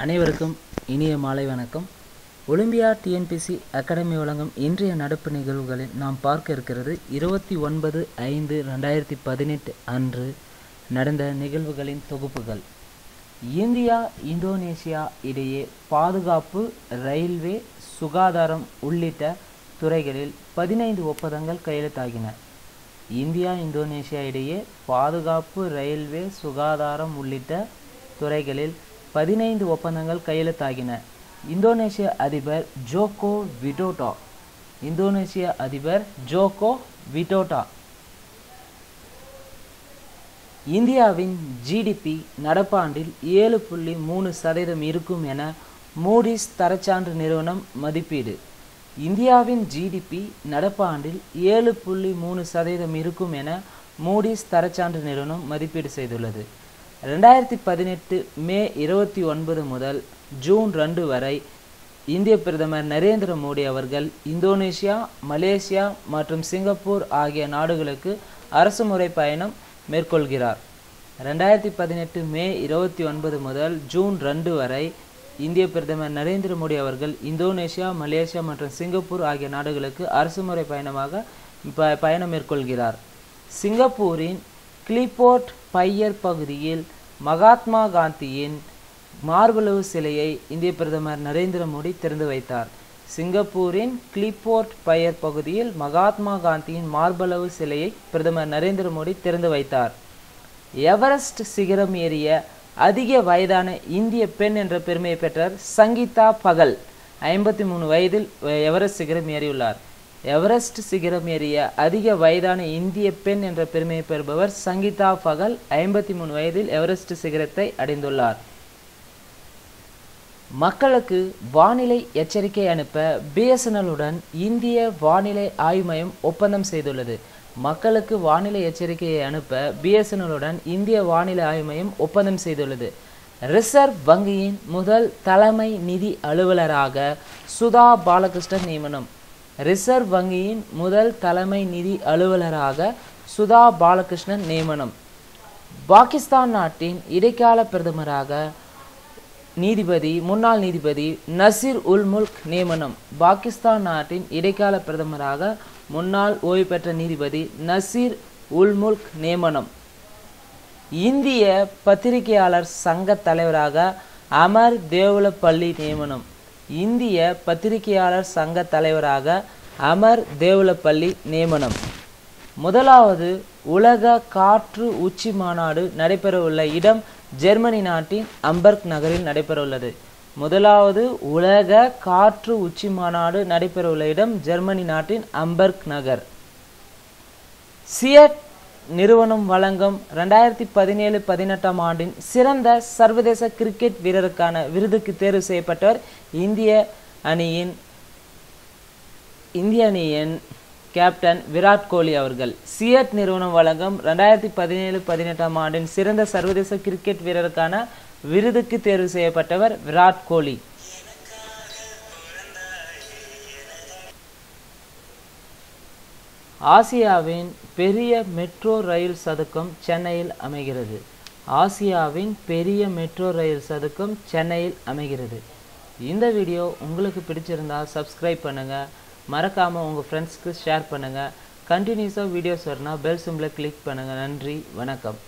அனைவருக்கும் இனிய மாலை வணக்கம். ஒலிம்பியா டிஎன்பிசி அகாடமி வழங்கும் இன்றைய நடப்பு நிகழ்வுகளில் நாம் பார்க்க இருக்கிறது இருபத்தி ஒன்பது ஐந்து ரெண்டாயிரத்தி பதினெட்டு அன்று நடந்த நிகழ்வுகளின் தொகுப்புகள். இந்தியா இந்தோனேஷியா இடையே பாதுகாப்பு ரயில்வே சுகாதாரம் உள்ளிட்ட துறைகளில் பதினைந்து ஒப்பந்தங்கள் கையெழுத்தாகின. இந்தியா இந்தோனேஷியா இடையே பாதுகாப்பு ரயில்வே சுகாதாரம் உள்ளிட்ட துறைகளில் பதினைந்து ஒப்பந்தங்கள் கையெழுத்தாகின. இந்தோனேசிய அதிபர் ஜோகோ விடோட்டா. இந்தோனேஷிய அதிபர் ஜோகோ விடோட்டா. இந்தியாவின் ஜிடிபி நடப்பாண்டில் ஏழு புள்ளி மூணு சதவீதம் இருக்கும் என மூடிஸ் தரச்சான்று நிறுவனம் மதிப்பீடு. இந்தியாவின் ஜிடிபி நடப்பாண்டில் ஏழு புள்ளி மூணு சதவீதம் இருக்கும் என மூடிஸ் தரச்சான்று நிறுவனம் மதிப்பீடு செய்துள்ளது. ரெண்டாயிரத்தி பதினெட்டு மே இருபத்தி ஒன்பது முதல் ஜூன் ரெண்டு வரை இந்திய பிரதமர் நரேந்திர மோடி அவர்கள் இந்தோனேஷியா மலேசியா மற்றும் சிங்கப்பூர் ஆகிய நாடுகளுக்கு அரசுமுறை பயணம் மேற்கொள்கிறார். ரெண்டாயிரத்தி பதினெட்டு மே இருபத்தி ஒன்பது முதல் ஜூன் ரெண்டு வரை இந்திய பிரதமர் நரேந்திர மோடி அவர்கள் இந்தோனேஷியா மலேசியா மற்றும் சிங்கப்பூர் ஆகிய நாடுகளுக்கு அரசுமுறை பயணமாக ப பயணம் மேற்கொள்கிறார். சிங்கப்பூரின் கிளிபோர்ட் பையர் பகுதியில் மகாத்மா காந்தியின் மார்பளவு சிலையை இந்திய பிரதமர் நரேந்திர மோடி திறந்து வைத்தார். சிங்கப்பூரின் கிளிபோர்ட் பயர் பகுதியில் மகாத்மா காந்தியின் மார்பளவு சிலையை பிரதமர் நரேந்திர மோடி திறந்து வைத்தார். எவரெஸ்ட் சிகரம் ஏறிய அதிக வயதான இந்திய பெண் என்ற பெருமையை பெற்றார் சங்கீதா பகல். ஐம்பத்தி மூணு வயதில் எவரெஸ்ட் சிகரம் ஏறியுள்ளார். எவரெஸ்ட் சிகரம் ஏறிய அதிக வயதான இந்திய பெண் என்ற பெருமையை பெறுபவர் சங்கீதா பகல் ஐம்பத்தி மூணு வயதில் எவரெஸ்ட் சிகரத்தை அடைந்துள்ளார். மக்களுக்கு வானிலை எச்சரிக்கை அனுப்ப பிஎஸ்என்எல்லுடன் இந்திய வானிலை ஆய்வு மையம் ஒப்பந்தம் செய்துள்ளது. மக்களுக்கு வானிலை எச்சரிக்கையை அனுப்ப பிஎஸ்என்எல்லுடன் இந்திய வானிலை ஆய்வு மையம் ஒப்பந்தம் செய்துள்ளது. ரிசர்வ் வங்கியின் முதல் தலைமை நிதி அலுவலராக சுதா பாலகிருஷ்ணன் நியமனம். ரிசர்வ் வங்கியின் முதல் தலைமை நிதி அலுவலராக சுதா பாலகிருஷ்ணன் நியமனம். பாகிஸ்தான் நாட்டின் இடைக்கால பிரதமராக நீதிபதி முன்னாள் நீதிபதி நசீர் உல் முல்க் நியமனம். பாகிஸ்தான் நாட்டின் இடைக்கால பிரதமராக முன்னாள் ஓய்வு பெற்ற நீதிபதி நசீர் உல் முல்க் நியமனம். இந்திய பத்திரிகையாளர் சங்க தலைவராக அமர் தேவுலப்பள்ளி நியமனம். இந்திய பத்திரிகையாளர் சங்க தலைவராக அமர் தேவுலப்பள்ளி நியமனம். முதலாவது உலக காற்று உச்சி மாநாடு நடைபெறவுள்ள இடம் ஜெர்மனி நாட்டின் அம்பர்க் நகரில் நடைபெறவுள்ளது. முதலாவது உலக காற்று உச்சி மாநாடு நடைபெறவுள்ள இடம் ஜெர்மனி நாட்டின் அம்பர்க் நகர். சியட் நிறுவனம் வழங்கும் ரெண்டாயிரத்தி பதினேழு பதினெட்டாம் ஆண்டின் சிறந்த சர்வதேச கிரிக்கெட் வீரருக்கான விருதுக்கு தேர்வு செய்யப்பட்டவர் இந்திய அணியின் இந்திய அணியின் கேப்டன் விராட் கோலி அவர்கள். சியட் நிறுவனம் வழங்கும் ரெண்டாயிரத்தி பதினேழு பதினெட்டாம் ஆண்டின் சிறந்த சர்வதேச கிரிக்கெட் வீரருக்கான விருதுக்கு தேர்வு செய்யப்பட்டவர் விராட் கோலி. ஆசியாவின் பெரிய மெட்ரோ ரயில் சதுக்கம் சென்னையில் அமைகிறது. ஆசியாவின் பெரிய மெட்ரோ ரயில் சதுக்கம் சென்னையில் அமைகிறது. இந்த வீடியோ உங்களுக்கு பிடிச்சிருந்தால் சப்ஸ்கிரைப் பண்ணுங்கள் மறக்காமல் உங்கள் ஃப்ரெண்ட்ஸ்க்கு ஷேர் பண்ணுங்கள் கண்டினியூஸாக வீடியோஸ் வரணும் பெல் சிம்பிளை கிளிக் பண்ணுங்கள் நன்றி. வணக்கம்.